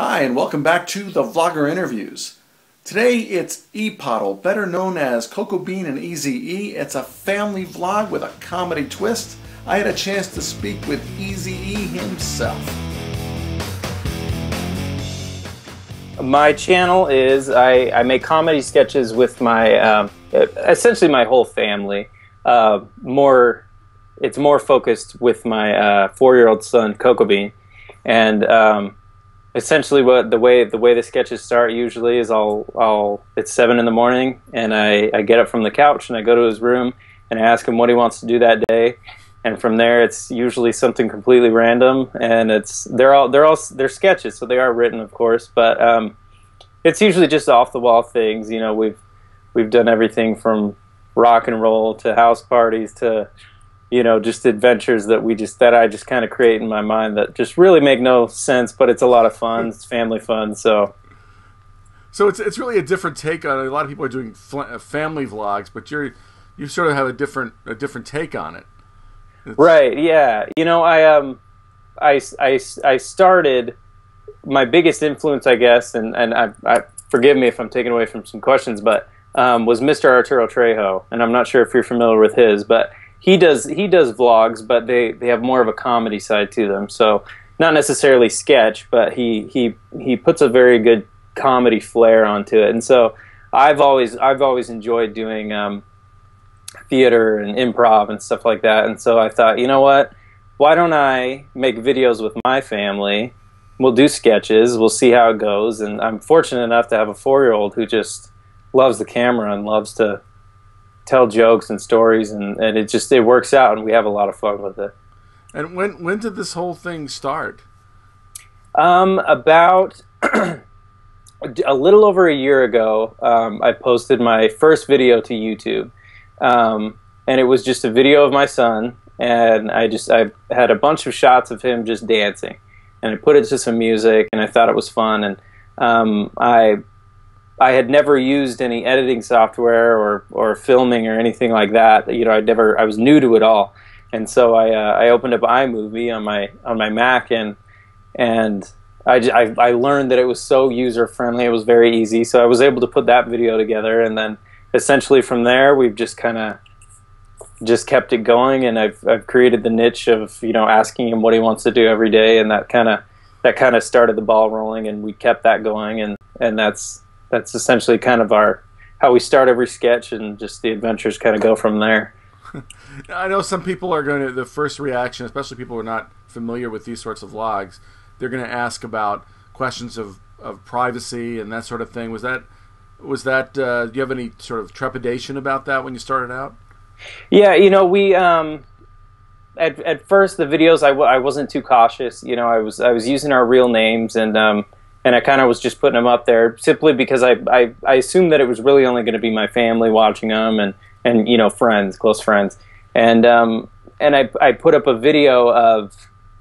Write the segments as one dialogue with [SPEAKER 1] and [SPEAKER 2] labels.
[SPEAKER 1] Hi, and welcome back to the Vlogger Interviews. Today it's Epoddle, better known as Coco Bean and Easy E. It's a family vlog with a comedy twist. I had a chance to speak with Easy E himself.
[SPEAKER 2] My channel is I, I make comedy sketches with my um, essentially my whole family. Uh, more, it's more focused with my uh, four-year-old son Coco Bean, and um, essentially what the way the way the sketches start usually is I'll I'll it's seven in the morning and I, I get up from the couch and I go to his room and I ask him what he wants to do that day. And from there it's usually something completely random and it's they're all they're all they're sketches so they are written of course but um, it's usually just off the wall things you know we've we've done everything from rock and roll to house parties to you know, just adventures that we just that I just kind of create in my mind that just really make no sense, but it's a lot of fun. It's family fun, so.
[SPEAKER 1] So it's it's really a different take on it. A lot of people are doing uh, family vlogs, but you're you sort of have a different a different take on it.
[SPEAKER 2] It's... Right. Yeah. You know, I um, I, I, I started my biggest influence, I guess, and and I, I forgive me if I'm taking away from some questions, but um, was Mr. Arturo Trejo, and I'm not sure if you're familiar with his, but he does he does vlogs, but they they have more of a comedy side to them. So not necessarily sketch, but he he he puts a very good comedy flair onto it. And so I've always I've always enjoyed doing um, theater and improv and stuff like that. And so I thought, you know what? Why don't I make videos with my family? We'll do sketches. We'll see how it goes. And I'm fortunate enough to have a four year old who just loves the camera and loves to tell jokes and stories, and, and it just it works out, and we have a lot of fun with it.
[SPEAKER 1] And when when did this whole thing start?
[SPEAKER 2] Um, about a little over a year ago, um, I posted my first video to YouTube, um, and it was just a video of my son, and I just I had a bunch of shots of him just dancing, and I put it to some music, and I thought it was fun, and um, I I had never used any editing software or, or filming or anything like that. You know, I never I was new to it all, and so I uh, I opened up iMovie on my on my Mac and and I, I, I learned that it was so user friendly. It was very easy, so I was able to put that video together, and then essentially from there we've just kind of just kept it going, and I've I've created the niche of you know asking him what he wants to do every day, and that kind of that kind of started the ball rolling, and we kept that going, and and that's that's essentially kind of our how we start every sketch and just the adventures kind of go from there.
[SPEAKER 1] I know some people are going to the first reaction, especially people who are not familiar with these sorts of logs, they're going to ask about questions of, of privacy and that sort of thing. Was that was that uh, do you have any sort of trepidation about that when you started out?
[SPEAKER 2] Yeah, you know, we um, at at first the videos I w- I wasn't too cautious. You know, I was I was using our real names and um, and I kind of was just putting them up there simply because I, I, I assumed that it was really only going to be my family watching them and, and you know friends, close friends, and um, and I, I put up a video of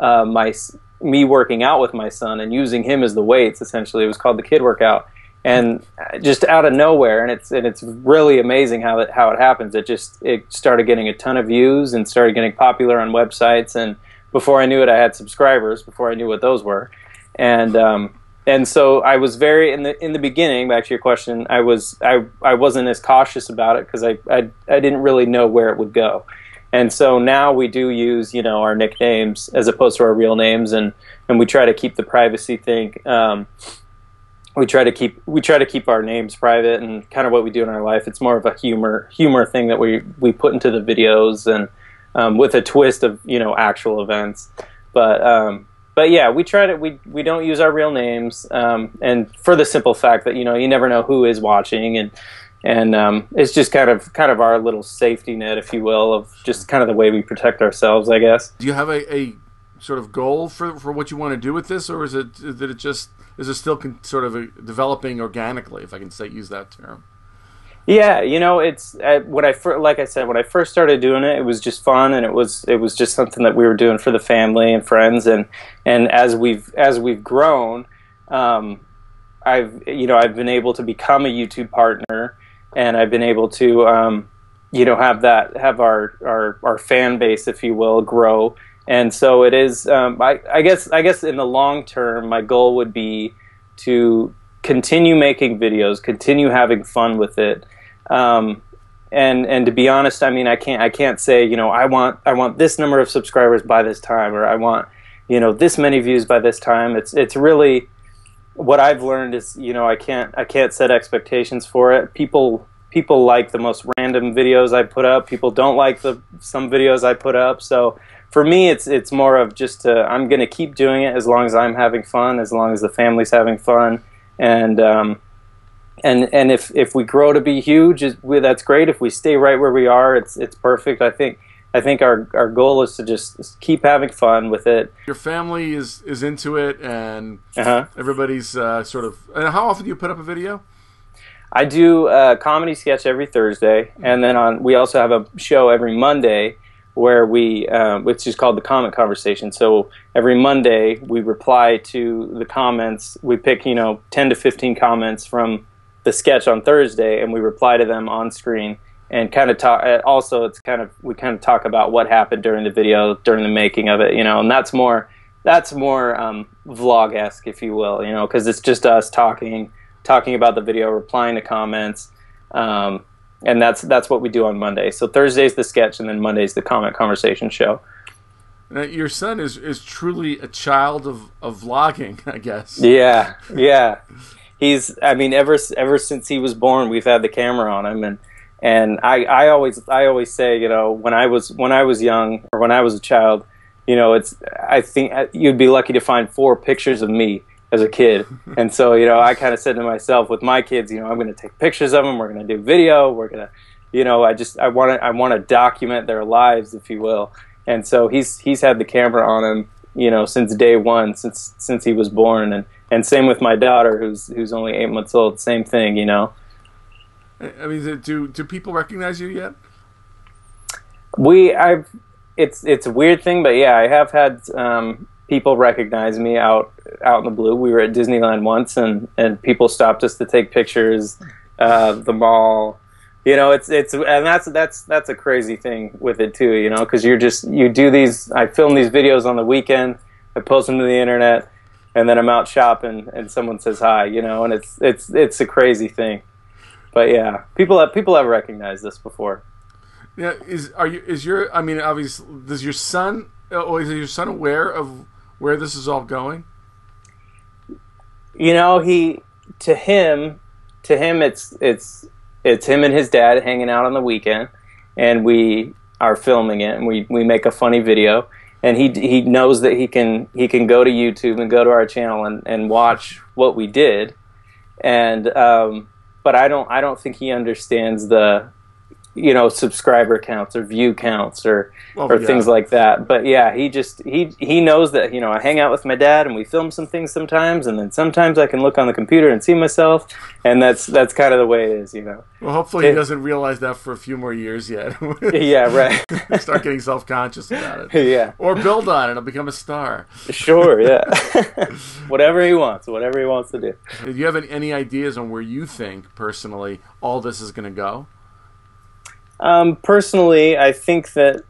[SPEAKER 2] uh, my me working out with my son and using him as the weights. Essentially, it was called the kid workout, and just out of nowhere, and it's and it's really amazing how it how it happens. It just it started getting a ton of views and started getting popular on websites, and before I knew it, I had subscribers. Before I knew what those were, and um, and so I was very in the in the beginning. Back to your question, I was I I wasn't as cautious about it because I, I I didn't really know where it would go, and so now we do use you know our nicknames as opposed to our real names, and and we try to keep the privacy thing. Um, we try to keep we try to keep our names private and kind of what we do in our life. It's more of a humor humor thing that we we put into the videos and um, with a twist of you know actual events, but. Um, but yeah, we try to we we don't use our real names, um, and for the simple fact that you know you never know who is watching, and and um, it's just kind of kind of our little safety net, if you will, of just kind of the way we protect ourselves, I guess.
[SPEAKER 1] Do you have a, a sort of goal for for what you want to do with this, or is it that it just is it still sort of developing organically, if I can say use that term?
[SPEAKER 2] Yeah, you know, it's uh, when I like I said when I first started doing it, it was just fun and it was it was just something that we were doing for the family and friends and and as we've as we've grown, um, I've you know I've been able to become a YouTube partner and I've been able to um, you know have that have our, our our fan base, if you will, grow and so it is. Um, I, I guess I guess in the long term, my goal would be to continue making videos, continue having fun with it. Um, and and to be honest, I mean, I can't I can't say you know I want I want this number of subscribers by this time, or I want you know this many views by this time. It's it's really what I've learned is you know I can't I can't set expectations for it. People people like the most random videos I put up. People don't like the some videos I put up. So for me, it's it's more of just I'm going to keep doing it as long as I'm having fun, as long as the family's having fun, and um, and and if if we grow to be huge, that's great. If we stay right where we are, it's it's perfect. I think I think our our goal is to just keep having fun with it.
[SPEAKER 1] Your family is is into it, and
[SPEAKER 2] uh-huh.
[SPEAKER 1] everybody's uh, sort of. And how often do you put up a video?
[SPEAKER 2] I do a comedy sketch every Thursday, and then on we also have a show every Monday where we, um, which is called the comment conversation. So every Monday we reply to the comments. We pick, you know, ten to fifteen comments from the sketch on Thursday, and we reply to them on screen and kind of talk. Uh, also, it's kind of we kind of talk about what happened during the video, during the making of it, you know, and that's more that's more um, vlog esque, if you will, you know, because it's just us talking talking about the video, replying to comments. Um, and that's that's what we do on Monday. So Thursday's the sketch, and then Monday's the comment conversation show.
[SPEAKER 1] Now, your son is is truly a child of of vlogging, I guess.
[SPEAKER 2] Yeah, yeah. He's. I mean, ever ever since he was born, we've had the camera on him, and and I I always I always say, you know, when I was when I was young or when I was a child, you know, it's I think uh, you'd be lucky to find four pictures of me as a kid. and so, you know, I kind of said to myself with my kids, you know, I'm going to take pictures of them. We're going to do video. We're going to, you know, I just, I want to, I want to document their lives, if you will. And so he's, he's had the camera on him, you know, since day one, since, since he was born. And, and same with my daughter, who's, who's only eight months old. Same thing, you know.
[SPEAKER 1] I mean, do, do people recognize you yet?
[SPEAKER 2] We, I've, it's, it's a weird thing, but yeah, I have had, um, people recognize me out out in the blue. We were at Disneyland once, and and people stopped us to take pictures. Uh, the mall, you know, it's it's and that's that's that's a crazy thing with it too. You know, because you're just you do these. I film these videos on the weekend. I post them to the internet, and then I'm out shopping, and someone says hi. You know, and it's it's it's a crazy thing. But yeah, people have people have recognized this before.
[SPEAKER 1] Yeah, is are you is your I mean obviously does your son uh, or is your son aware of where this is all going?
[SPEAKER 2] You know, he to him to him it's it's it's him and his dad hanging out on the weekend and we are filming it and we, we make a funny video and he he knows that he can he can go to YouTube and go to our channel and, and watch what we did. And um, but I don't I don't think he understands the you know subscriber counts or view counts or well, or yeah. things like that. But yeah he just he he knows that you know i hang out with my dad and we film some things sometimes and then sometimes i can look on the computer and see myself and that's that's kind of the way it is you know.
[SPEAKER 1] Well hopefully it, he doesn't realize that for a few more years yet.
[SPEAKER 2] Yeah right.
[SPEAKER 1] Start getting self-conscious about
[SPEAKER 2] it. Yeah.
[SPEAKER 1] Or build on it and become a star.
[SPEAKER 2] Sure yeah. Whatever he wants whatever he wants to do.
[SPEAKER 1] Do you have any, any ideas on where you think personally all this is going to go
[SPEAKER 2] um, personally, I think that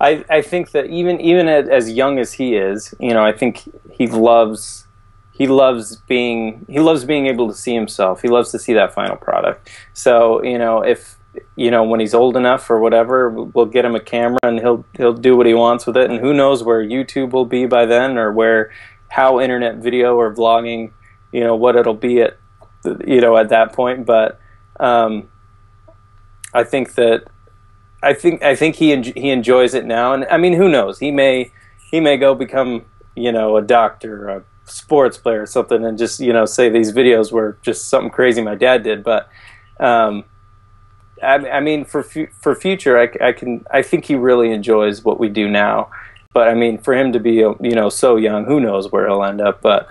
[SPEAKER 2] I, I think that even even as young as he is, you know, I think he loves he loves being he loves being able to see himself. He loves to see that final product. So you know, if you know when he's old enough or whatever, we'll get him a camera and he'll he'll do what he wants with it. And who knows where YouTube will be by then, or where how internet video or vlogging, you know, what it'll be at you know at that point. But um, I think that I think I think he he enjoys it now, and I mean, who knows? He may he may go become you know a doctor, a sports player, or something, and just you know say these videos were just something crazy my dad did. But um, I, I, mean, for fu- for future, I, I can I think he really enjoys what we do now. But I mean, for him to be you know so young, who knows where he'll end up? But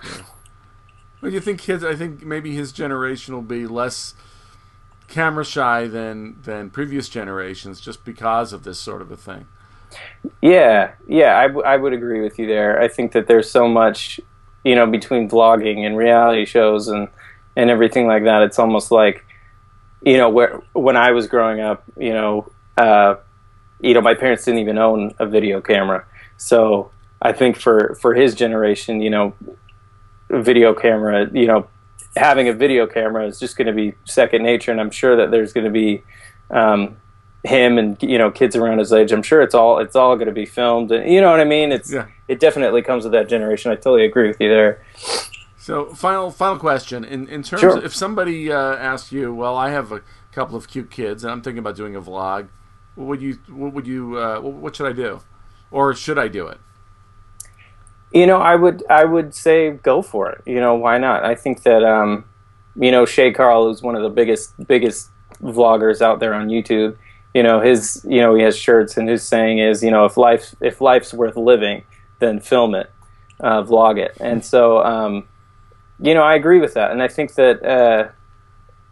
[SPEAKER 1] well, you think kids? I think maybe his generation will be less camera shy than than previous generations just because of this sort of a thing.
[SPEAKER 2] Yeah, yeah, I, I would agree with you there. I think that there's so much, you know, between vlogging and reality shows and and everything like that. It's almost like, you know, where when I was growing up, you know, uh, you know, my parents didn't even own a video camera. So I think for for his generation, you know, video camera, you know, having a video camera is just going to be second nature, and I'm sure that there's going to be um, him and you know kids around his age. I'm sure it's all it's all going to be filmed, and you know what I mean. It's yeah. it definitely comes with that generation. I totally agree with you there.
[SPEAKER 1] So final final question in in terms sure. of if somebody uh, asks you, well, I have a couple of cute kids and I'm thinking about doing a vlog. What would you what would you uh, what should I do, or should I do it?
[SPEAKER 2] You know, I would I would say go for it. You know, why not? I think that um, you know Shay Carl is one of the biggest biggest vloggers out there on YouTube. You know, his you know he has shirts and his saying is you know if life if life's worth living, then film it, uh, vlog it. And so um, you know I agree with that, and I think that. Uh,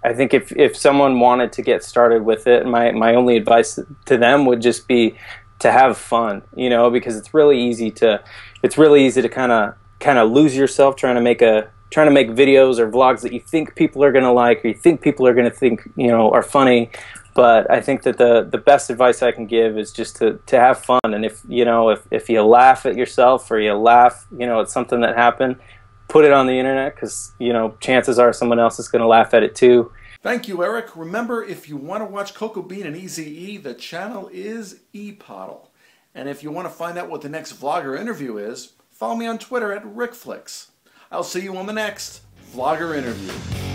[SPEAKER 2] I think if, if someone wanted to get started with it, my, my only advice to them would just be to have fun, you know, because it's really easy to it's really easy to kind of kind of lose yourself trying to make a trying to make videos or vlogs that you think people are going to like or you think people are going to think you know are funny. But i think that the the best advice i can give is just to to have fun. And if you know if if you laugh at yourself or you laugh you know at something that happened put it on the internet because you know chances are someone else is going to laugh at it too
[SPEAKER 1] Thank you, Eric. Remember, if you want to watch Coco Bean and Easy E, the channel is Epoddle. And if you want to find out what the next vlogger interview is, follow me on Twitter at RickFlix. I'll see you on the next vlogger interview.